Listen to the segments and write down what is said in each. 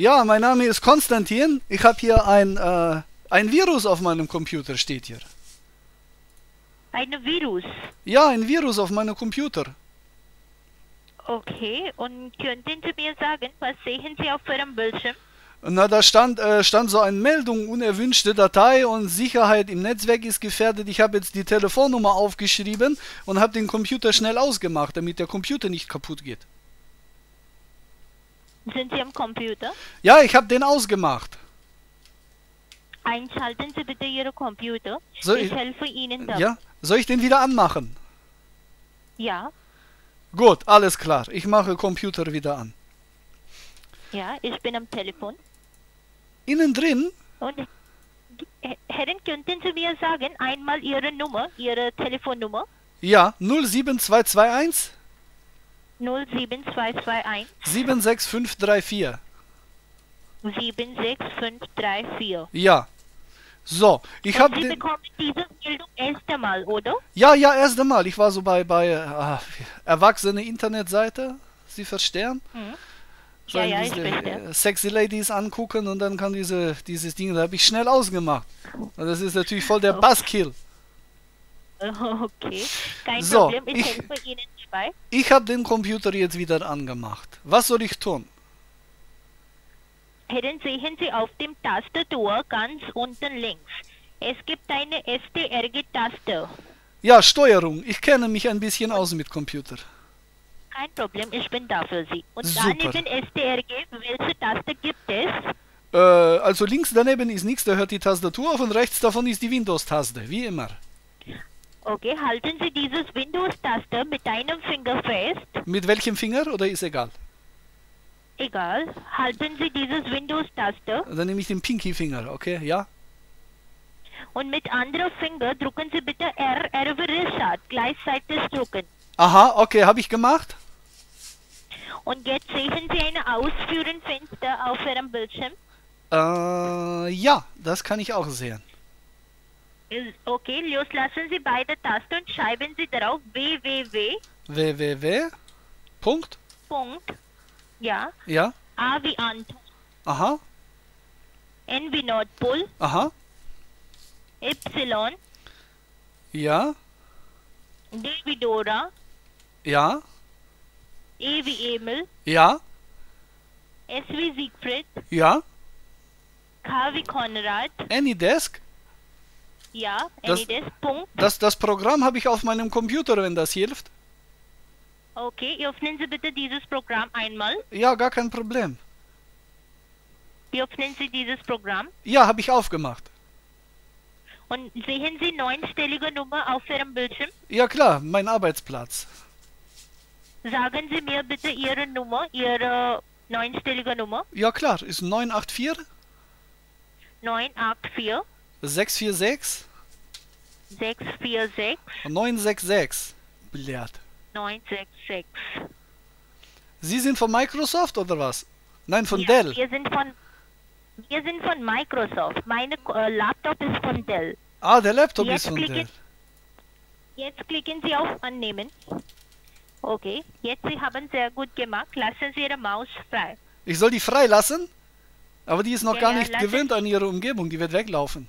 Ja, mein Name ist Konstantin. Ich habe hier ein, äh, ein Virus auf meinem Computer, steht hier. Ein Virus. Ja, ein Virus auf meinem Computer. Okay, und könnten Sie mir sagen, was sehen Sie auf Ihrem Bildschirm? Na, da stand, äh, stand so eine Meldung, unerwünschte Datei und Sicherheit im Netzwerk ist gefährdet. Ich habe jetzt die Telefonnummer aufgeschrieben und habe den Computer schnell ausgemacht, damit der Computer nicht kaputt geht. Sind Sie am Computer? Ja, ich habe den ausgemacht. Einschalten Sie bitte Ihren Computer. So, ich ich- helfe Ihnen da. Ja, soll ich den wieder anmachen? Ja, Gut, alles klar. Ich mache Computer wieder an. ja, ich bin am Telefon. Innen drin? Und Herren, könnten Sie mir sagen, einmal Ihre Nummer, Ihre Telefonnummer? Ja, 07221 07221 76534. 76534. Ja. So, ich habe Sie bekommen diese Meldung erst einmal, oder? Ja, ja, erst einmal. Ich war so bei, bei äh, Erwachsene Internetseite. Sie verstehen? Mhm. Ja, ja, ich diese, verstehe. äh, Sexy Ladies angucken und dann kann diese, dieses Ding, da habe ich schnell ausgemacht. Und das ist natürlich voll der Oh. Buzzkill. Okay, kein So, Problem, ich, ich- helfe Ihnen dabei. Ich habe den Computer jetzt wieder angemacht. Was soll ich tun? Herren, sehen Sie auf dem Tastatur ganz unten links. Es gibt eine STRG-Taste. Ja, Steuerung. Ich kenne mich ein bisschen aus mit Computer. Kein Problem, ich bin da für Sie. Und Super. daneben STRG, welche Taste gibt es? Äh, also links daneben ist nichts, da hört die Tastatur auf und rechts davon ist die Windows-Taste, wie immer. Okay, halten Sie dieses Windows-Taste mit einem Finger fest. Mit welchem Finger oder ist egal? Egal. Halten Sie dieses Windows-Taste Dann nehme ich den Pinky-Finger, okay? Ja? und mit anderem Finger drücken Sie bitte R, R wie Richard, gleichzeitig drücken. Aha, okay, habe ich gemacht. Und jetzt sehen Sie ein Ausführenfenster auf Ihrem Bildschirm. Äh, ja, das kann ich auch sehen. Okay, loslassen Sie beide Tasten und schreiben Sie darauf www. www. Punkt. Punkt. Ja. Ja. A wie Anton, Aha. N wie Nordpol, Aha. Y, Ja. D wie Dora, Ja. E wie Emil, Ja. S wie Siegfried, Ja. K wie Konrad, Anydesk. Ja, Das- Punkt. Das, das Programm habe ich auf meinem Computer, wenn das hilft. Okay, öffnen Sie bitte dieses Programm einmal. Ja, gar kein Problem. Öffnen Sie dieses Programm Ja, habe ich aufgemacht. und sehen Sie neunstellige Nummer auf Ihrem Bildschirm. Ja klar, mein Arbeitsplatz. Sagen Sie mir bitte Ihre Nummer, Ihre neunstellige Nummer. Ja klar, ist 984 984 646 646 966. Blöd. 966. Sie sind von Microsoft oder was? Nein, von ja, Dell. Wir sind von wir sind von Microsoft. Meine äh, Laptop ist von Dell. Ah, der Laptop Jetzt ist von klicken- Dell. Jetzt klicken Sie auf Annehmen. Okay, jetzt Sie haben sehr gut gemacht. Lassen Sie Ihre Maus frei. Ich soll die freilassen? Aber die ist noch Ja, gar nicht lassen gewöhnt an ihre Umgebung, die wird weglaufen.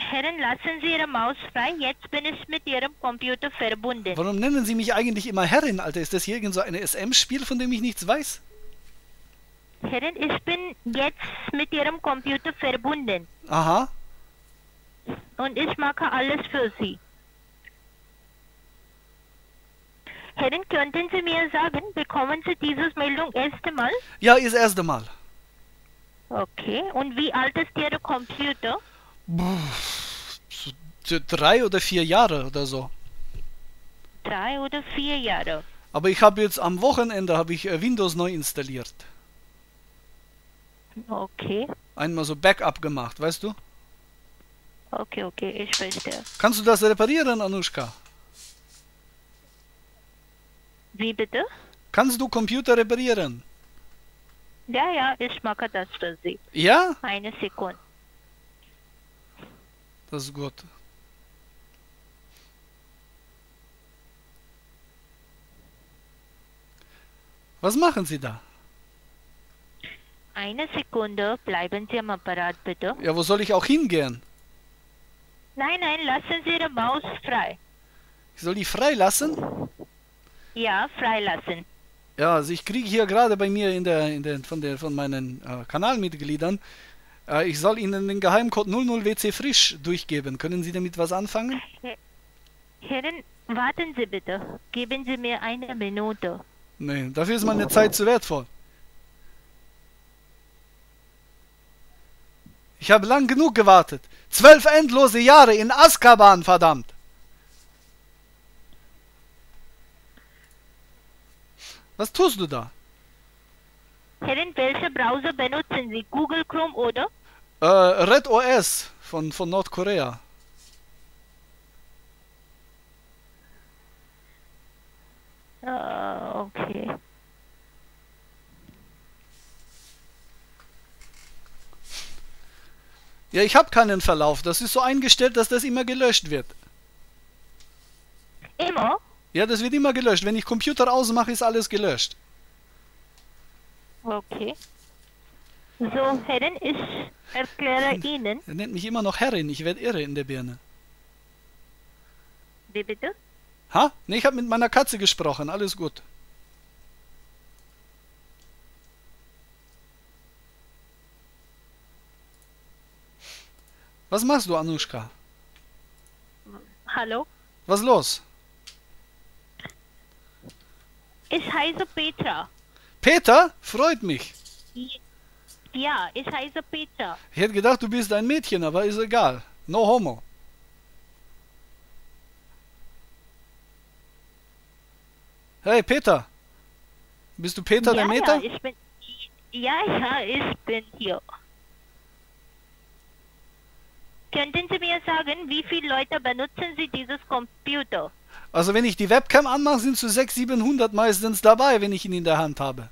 Herren, lassen Sie Ihre Maus frei. Jetzt bin ich mit Ihrem Computer verbunden. Warum nennen Sie mich eigentlich immer Herrin, Alter? Ist das hier irgend so ein SM-Spiel, von dem ich nichts weiß? Herren, ich bin jetzt mit Ihrem Computer verbunden. Aha. und ich mache alles für Sie. Herren, könnten Sie mir sagen, bekommen Sie diese Meldung erst einmal? Ja, ist erste Mal. Okay. Und wie alt ist Ihr Computer? D- drei oder vier Jahre oder so. Drei oder vier Jahre. Aber ich habe jetzt am Wochenende habe ich äh, Windows neu installiert. Okay. Einmal so Backup gemacht, weißt du? Okay, okay, ich verstehe. Kannst du das reparieren, Anushka? Wie bitte? Kannst du Computer reparieren? Ja, ja, ich mache das für Sie. Ja? Eine Sekunde. Das ist gut. Was machen Sie da? Eine Sekunde, bleiben Sie am Apparat bitte. Ja, wo soll ich auch hingehen? Nein, nein, lassen Sie Ihre Maus frei. Ich soll die freilassen? Ja, freilassen. Ja, also ich kriege hier gerade bei mir in der, in der, von, der, von meinen äh, Kanalmitgliedern, äh, ich soll Ihnen den Geheimcode 00WC frisch durchgeben. Können Sie damit was anfangen? Herren, warten Sie bitte. Geben Sie mir eine Minute. Nee, dafür ist meine Zeit zu wertvoll. Ich habe lang genug gewartet. Zwölf endlose Jahre in Azkaban, verdammt. Was tust du da? Herren, welche Browser benutzen Sie? Google Chrome oder? Äh, Red OS von, von Nordkorea. Äh, okay. Ja, ich habe keinen Verlauf. Das ist so eingestellt, dass das immer gelöscht wird. Immer? Ja, das wird immer gelöscht. Wenn ich Computer ausmache, ist alles gelöscht. Okay. So, Herren, ich erkläre Ihnen. Er nennt mich immer noch Herrin. Ich werde irre in der Birne. Wie bitte? Ha? Ne, ich habe mit meiner Katze gesprochen. Alles gut. Was machst du, Anushka? Hallo? Was los? Ich heiße Petra. Peter? Freut mich. Ja, ich heiße Petra. Ich hätte gedacht, du bist ein Mädchen, aber ist egal. No homo. Hey, Peter. Bist du Peter der ja, Meter? Ja, ich bin. Ja, ja, ich bin hier. Könnten Sie mir sagen, wie viele Leute benutzen Sie dieses Computer? Also wenn ich die Webcam anmache, sind so 600, 700 meistens dabei, wenn ich ihn in der Hand habe.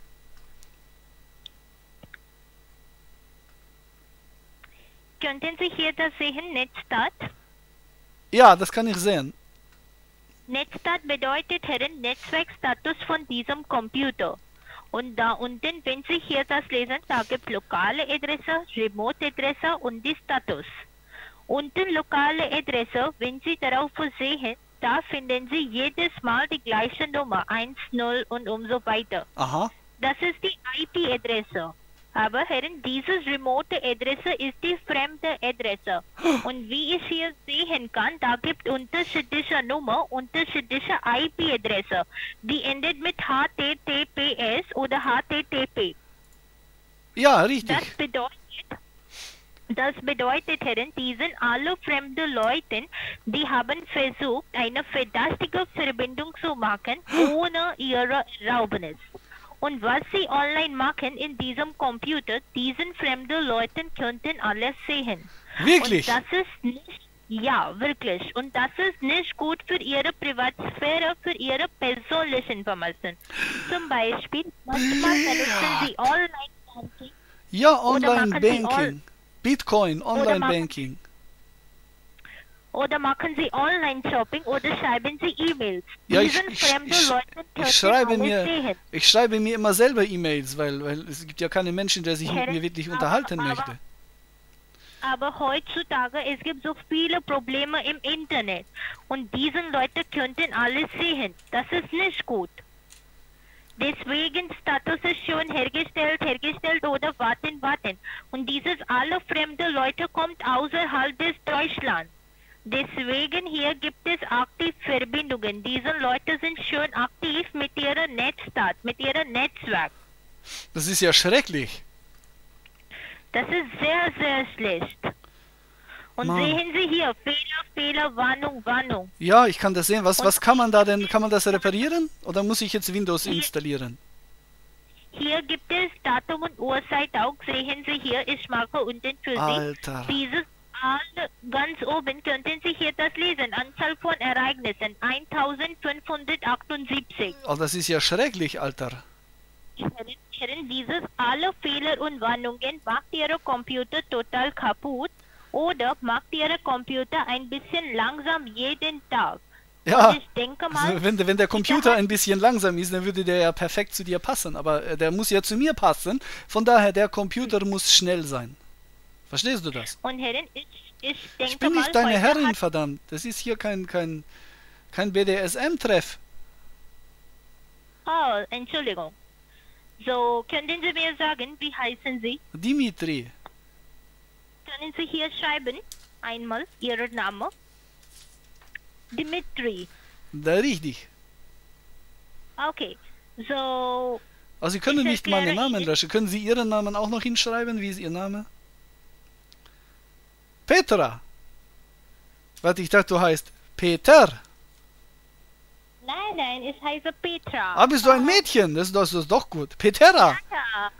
Könnten Sie hier das sehen, Netzstart? Ja, das kann ich sehen. Netzstart bedeutet Herren Netzwerkstatus von diesem Computer. Und da unten, wenn Sie hier das lesen, da gibt lokale Adresse, Remote-Adresse und die Status. Unten lokale Adresse, wenn Sie darauf sehen, da finden Sie jedes Mal die gleiche Nummer, 1, 0 und um so weiter. Aha. Das ist die IP-Adresse. Aber Herren, dieses remote Adresse ist die fremde Adresse. Und wie ich hier sehen kann, da gibt unterschiedliche Nummer, unterschiedliche IP-Adresse. Die endet mit HTTPS oder HTTP. Ja, richtig. Das bedeutet, das bedeutet, Herren, die sind alle fremde Leute, die haben versucht, eine verdächtige Verbindung zu machen, ohne ihre Erlaubnis. Und was sie online machen in diesem Computer, diesen fremde Leute könnten alles sehen. Wirklich? Und das ist nicht, ja, wirklich. Und das ist nicht gut für ihre Privatsphäre, für ihre persönliche Information. Zum Beispiel, manchmal benutzen sie Online-Banking. Ja, Online-Banking. Bitcoin, Online-Banking. Oder machen Sie Online-Shopping oder schreiben Sie E-Mails. Ja, ich, ich, ich, ich, schreibe mir, sehen. ich schreibe mir immer selber E-Mails, weil, weil es gibt ja keine Menschen, der sich mit mir wirklich aber- unterhalten aber- möchte. Aber heutzutage, es gibt so viele Probleme im Internet. Und diesen Leute könnten alles sehen. Das ist nicht gut. Deswegen Status ist schon hergestellt, hergestellt oder warten, warten. Und dieses alle fremde Leute kommt außerhalb des Deutschland. Deswegen hier gibt es aktiv Verbindungen. Diese Leute sind schon aktiv mit ihrem Netzstaat, mit ihrem Netzwerk. Das ist ja schrecklich. Das ist sehr, sehr schlecht. Und Mann. sehen Sie hier, Fehler, Fehler, Warnung, Warnung. Ja, ich kann das sehen. Was, was kann man da denn? Kann man das reparieren? Oder muss ich jetzt Windows installieren? Hier gibt es Datum und Uhrzeit auch. Sehen Sie hier, ich mache unten für Alter. Sie. Dieses alle ganz oben könnten Sie hier das lesen. Anzahl von Ereignissen 1578. Oh, das ist ja schrecklich, Alter. Herren, dieses alle Fehler und Warnungen macht Ihre Computer total kaputt oder macht Ihre Computer ein bisschen langsam jeden Tag. Ja, Und ich denke mal, also wenn, der- wenn der Computer ein bisschen langsam ist, dann würde der ja perfekt zu dir passen. Aber äh, der muss ja zu mir passen. Von daher, der Computer muss schnell sein. Verstehst du das? und Herren, ich, ich denke Ich bin mal, nicht deine heute Herrin, verdammt. Das ist hier kein, kein, kein BDSM-Treff. Oh, Entschuldigung. So, könnten Sie mir sagen, wie heißen Sie? Dimitri. Können Sie hier schreiben? Einmal Ihren Namen. Dimitri. Da richtig. Okay. So, Also Sie können Ich nicht meinen Namen löschen. Können Sie Ihren Namen auch noch hinschreiben? Wie ist Ihr Name? Petra. Warte, ich dachte, du heißt Peter. nein, nein, es heißt Petra. Ah, bist du ein Mädchen? Das, das ist doch gut. Petera. Ja.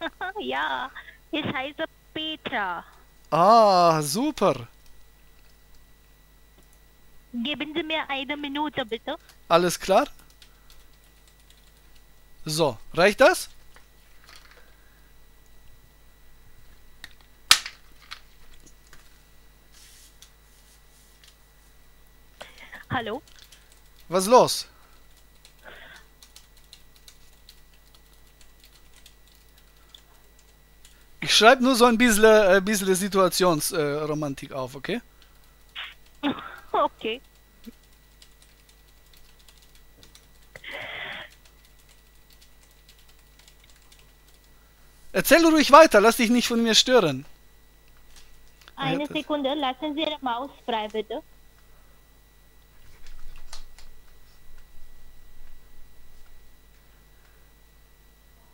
ja, es heißt Petra. Ah, super. Geben Sie mir eine Minute, bitte. Alles klar? So, reicht das? Hallo? Was los? Ich schreibe nur so ein bisschen, äh, bisschen Situationsromantik äh, auf, okay? Okay. Erzähl ruhig weiter, lass dich nicht von mir stören. Eine das- Sekunde, lassen Sie Ihre Maus frei, bitte.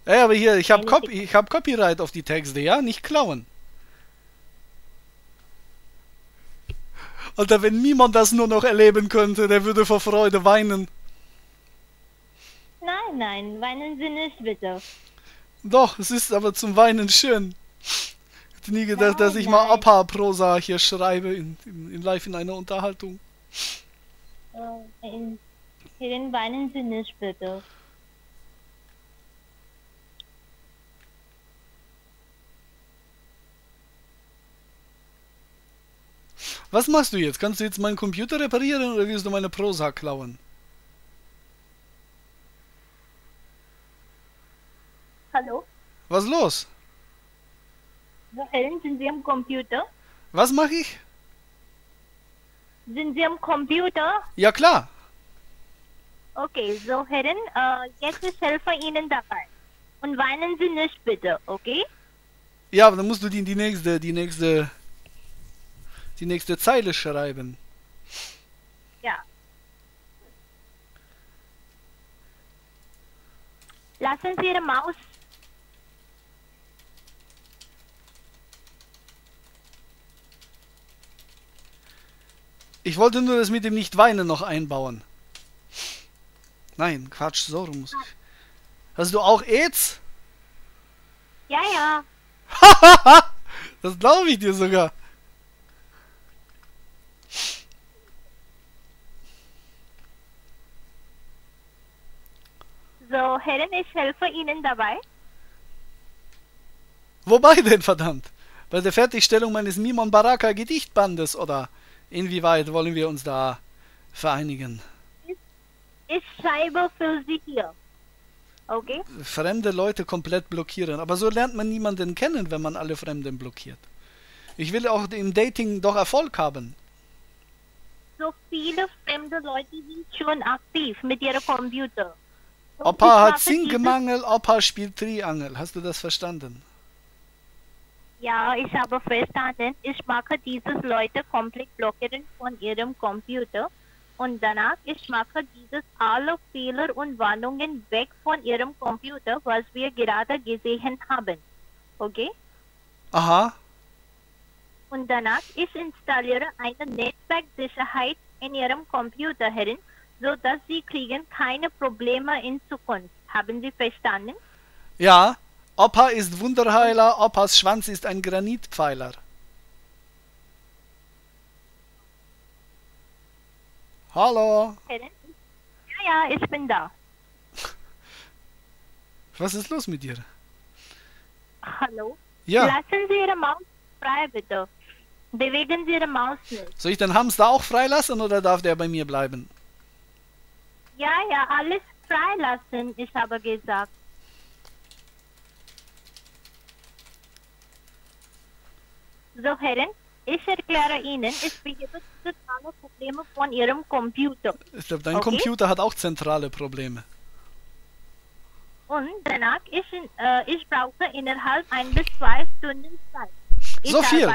Ey, aber hier, ich habe ich hab Copyright auf die Texte, ja? Nicht klauen. Alter, wenn niemand das nur noch erleben könnte, der würde vor Freude weinen. Nein, nein, weinen Sie nicht, bitte. Doch, es ist aber zum Weinen schön. Hätte nie gedacht, dass Nein, ich mal nein. Apa-Prosa hier schreibe in, in, in live in einer Unterhaltung. Äh, in, Herren, weinen Sie nicht, bitte. Was machst du jetzt? Kannst du jetzt meinen Computer reparieren oder willst du meine Prosa klauen? Hallo? Was los? So, Herren, sind Sie am Computer? Was mache ich? Sind Sie am Computer? Ja klar. Okay, so Herren, äh, jetzt ich helfe Ihnen dabei. Und weinen Sie nicht, bitte, okay? Ja, aber dann musst du die, die nächste, die nächste, die nächste Zeile schreiben. Ja. Lassen Sie Ihre Maus. Ich wollte nur das mit dem Nicht-Weinen noch einbauen. Nein, Quatsch, so rum muss ich. Hast du auch AIDS? Ja, ja. das glaube ich dir sogar. Herren, ich helfe Ihnen dabei. Wobei denn, verdammt? Bei der Fertigstellung meines Mimon Baraka Gedichtbandes oder inwieweit wollen wir uns da vereinigen? Ich schreibe für Sie hier. Okay? Fremde Leute komplett blockieren. Aber so lernt man niemanden kennen, wenn man alle Fremden blockiert. Ich will auch im Dating doch Erfolg haben. So viele fremde Leute sind schon aktiv mit ihrem Computer. Opa hat Zinkmangel, Opa spielt Triangel. Hast du das verstanden? dieses- Ja, ich habe verstanden. Ich mache diese Leute komplett blockieren von ihrem Computer. Und danach, ich mache dieses alle Fehler und Warnungen weg von ihrem Computer, was wir gerade gesehen haben. Okay? Aha. Und danach, ich installiere eine Netzwerksicherheit in Ihrem Computer herin, sodass Sie kriegen keine Probleme in Zukunft. Haben Sie verstanden? Ja. Opa ist Wunderheiler, Opas Schwanz ist ein Granitpfeiler. Hallo. Ja, ja, ich bin da. Was ist los mit dir? Hallo? Ja. Lassen Sie Ihre Maus frei, bitte. Bewegen Sie Ihre Maus nicht. Soll ich den Hamster auch freilassen oder darf der bei mir bleiben? Ja, ja, alles freilassen, ich habe gesagt. So, Herren, ich erkläre Ihnen, ich behebe zentrale Probleme von Ihrem Computer. Ich glaube, dein Okay. Computer hat auch zentrale Probleme. Und danach, ich, äh, ich brauche innerhalb ein bis zwei Stunden Zeit. Ich So viel?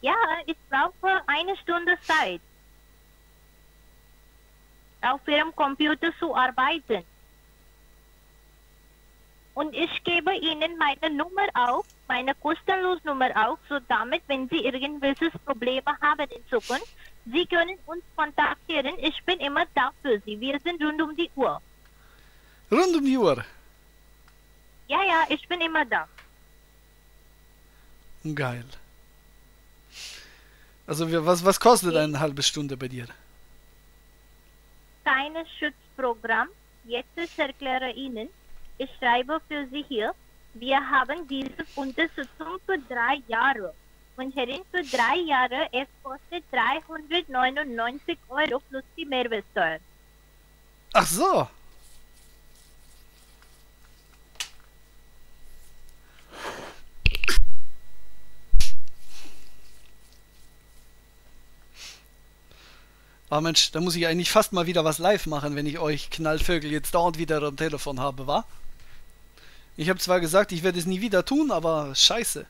Ja, ich brauche eine Stunde Zeit. Auf Ihrem Computer zu arbeiten. Und ich gebe Ihnen meine Nummer auf, meine kostenlose Nummer auf, so damit, wenn Sie irgendwelche Probleme haben in Zukunft, Sie können uns kontaktieren. Ich bin immer da für Sie. Wir sind rund um die Uhr. Rund um die Uhr. Ja, ja, ich bin immer da. Geil. Also was, was kostet eine halbe Stunde bei dir? Schutzprogramm. Jetzt erkläre Ihnen. Ich schreibe für Sie hier. Wir haben diese Unterstützung für drei Jahre. Und Herrin, für drei Jahre, es kostet 399 Euro plus die Mehrwertsteuer. Ach so. Ah Mensch, da muss ich eigentlich fast mal wieder was live machen, wenn ich euch Knallvögel jetzt dauernd wieder am Telefon habe, wa? Ich habe zwar gesagt, ich werde es nie wieder tun, aber scheiße.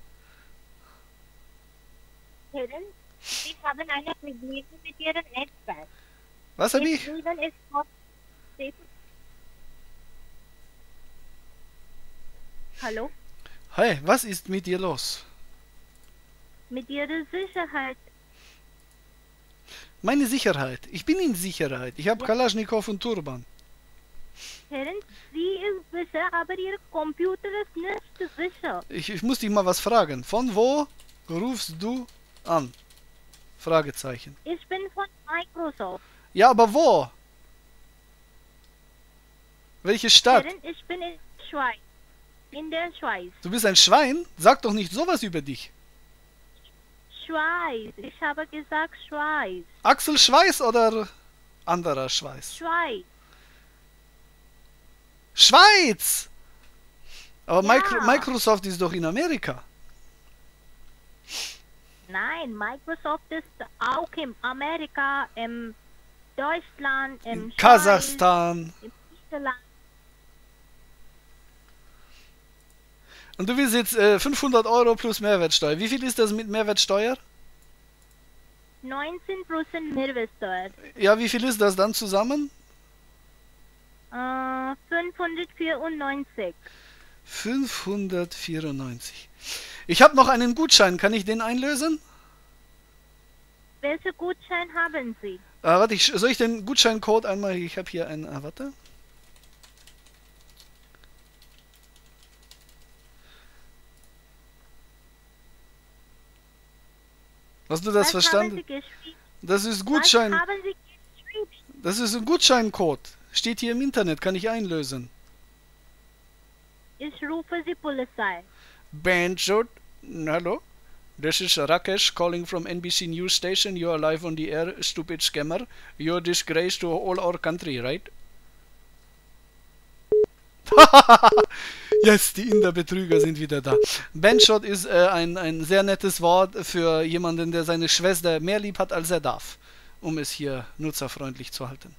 Sie haben eine Probleme mit Ihrem Netzwerk. Was hab ich? Hallo? Hey, was ist mit dir los? Mit Ihrer Sicherheit. Meine Sicherheit. Ich bin in Sicherheit. Ich habe Kalaschnikow und Turban. Herren, sie ist sicher, aber ihr Computer ist nicht sicher. Ich, ich muss dich mal was fragen. Von wo rufst du an? Fragezeichen. Ich bin von Microsoft. Ja, aber wo? Welche Stadt? Herren, ich bin in Schweiz. In der Schweiz. Du bist ein Schwein? Sag doch nicht sowas über dich. Schweiz. Ich habe gesagt Schweiz. Axel Schweiß oder anderer Schweiß? Schweiz. Schweiz! Aber Ja. Micro Microsoft ist doch in Amerika. Nein, Microsoft ist auch in Amerika, in Deutschland, in, In Schweiz, Kasachstan. Niederland. Und du willst jetzt äh, 500 Euro plus Mehrwertsteuer. Wie viel ist das mit Mehrwertsteuer? 19% Mehrwertsteuer. Ja, wie viel ist das dann zusammen? Äh, 594. 594. Ich habe noch einen Gutschein. Kann ich den einlösen? Welche Gutschein haben Sie? Äh, warte, ich, soll ich den Gutscheincode einmal... Ich habe hier einen... Ah, warte. Hast du das Was verstanden? Das ist Gutschein. Das ist ein Gutscheincode. Steht hier im Internet, kann ich einlösen. Ich rufe die Polizei. Banjot, hello. This is Rakesh calling from NBC News Station. You are live on the air, stupid scammer. You're a disgrace to all our country, right? yes, die Inder-Betrüger sind wieder da. Banshot ist äh, ein, ein sehr nettes Wort für jemanden, der seine Schwester mehr lieb hat, als er darf, um es hier nutzerfreundlich zu halten.